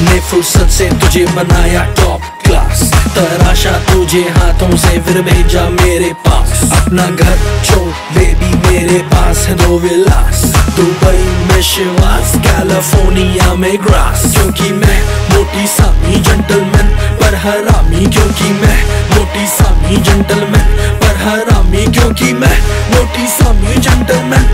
ने फुर्सत से तुझे बनाया टॉप क्लास तराशा तुझे हाथों से, फिर भेजा मेरे पास। अपना घर छोड़ बेबी मेरे पास है, दो विलास। दुबई में शिवास, कैलिफ़ोर्निया में ग्रास। क्योंकि मैं मोटी सामी जेंटलमैन पर हरामी क्योंकि मैं मोटी सामी जेंटलमैन पर हरामी क्योंकि मैं मोटी सामी जेंटलमैन